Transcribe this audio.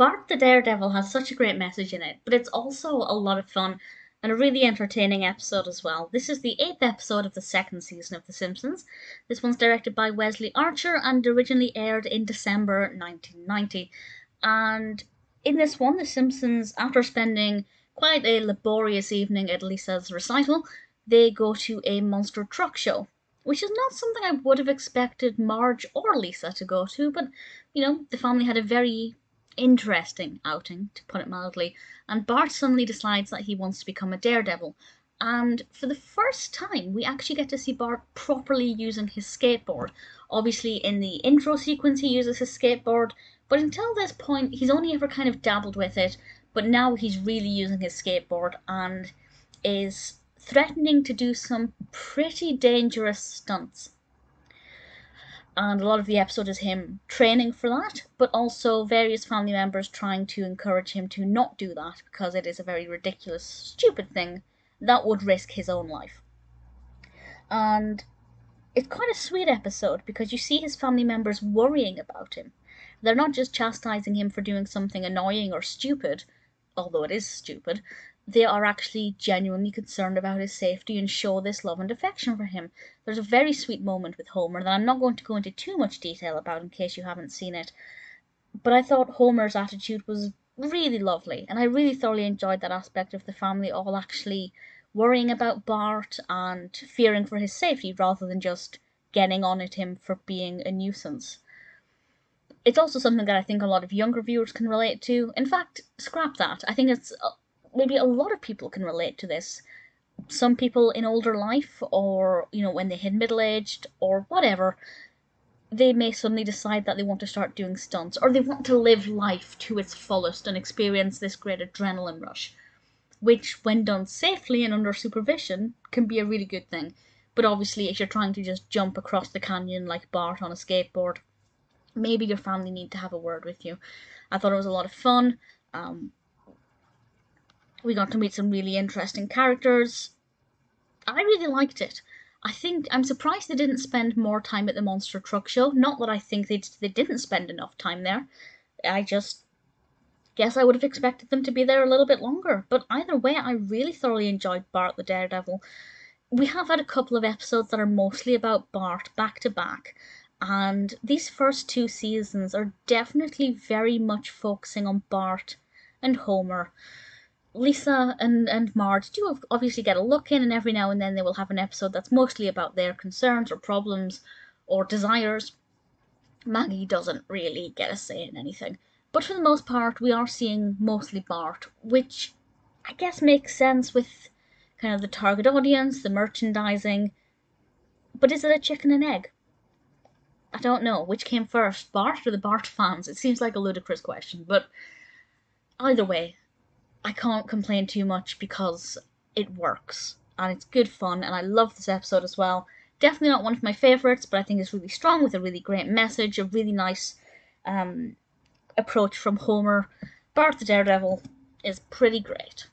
Bart the Daredevil has such a great message in it, but it's also a lot of fun and a really entertaining episode as well. This is the eighth episode of the second season of The Simpsons. This one's directed by Wesley Archer and originally aired in December 1990. And in this one, The Simpsons, after spending quite a laborious evening at Lisa's recital, they go to a monster truck show, which is not something I would have expected Marge or Lisa to go to, but you know, the family had a very interesting outing, to put it mildly, and Bart suddenly decides that he wants to become a daredevil. And for the first time, we actually get to see Bart properly using his skateboard. Obviously, in the intro sequence, he uses his skateboard, but until this point, he's only ever kind of dabbled with it. But now he's really using his skateboard and is threatening to do some pretty dangerous stunts and a lot of the episode is him training for that, but also various family members trying to encourage him to not do that because it is a very ridiculous, stupid thing that would risk his own life. And it's quite a sweet episode because you see his family members worrying about him. They're not just chastising him for doing something annoying or stupid, although it is stupid, they are actually genuinely concerned about his safety and show this love and affection for him. There's a very sweet moment with Homer that I'm not going to go into too much detail about in case you haven't seen it. But I thought Homer's attitude was really lovely, and I really thoroughly enjoyed that aspect of the family all actually worrying about Bart and fearing for his safety rather than just getting on at him for being a nuisance. It's also something that I think a lot of younger viewers can relate to. In fact, scrap that. I think it's maybe a lot of people can relate to this. Some people in older life, or you know, when they hit middle aged, or whatever, they may suddenly decide that they want to start doing stunts, or they want to live life to its fullest and experience this great adrenaline rush, which, when done safely and under supervision, can be a really good thing. But obviously, if you're trying to just jump across the canyon like Bart on a skateboard, maybe your family need to have a word with you. I thought it was a lot of fun. Um, we got to meet some really interesting characters. I really liked it. I think I'm surprised they didn't spend more time at the monster truck show. Not that I think they they didn't spend enough time there. I just guess I would have expected them to be there a little bit longer. But either way, I really thoroughly enjoyed Bart the Daredevil. We have had a couple of episodes that are mostly about Bart back to back, and these first two seasons are definitely very much focusing on Bart and Homer. Lisa and, and Marge do obviously get a look in, and every now and then they will have an episode that's mostly about their concerns or problems or desires. Maggie doesn't really get a say in anything. But for the most part, we are seeing mostly Bart, which I guess makes sense with kind of the target audience, the merchandising. But is it a chicken and egg? I don't know. Which came first, Bart or the Bart fans? It seems like a ludicrous question, but either way, I can't complain too much because it works and it's good fun and I love this episode as well. Definitely not one of my favorites, but I think it's really strong with a really great message, a really nice um, approach from Homer. Bart the Daredevil is pretty great.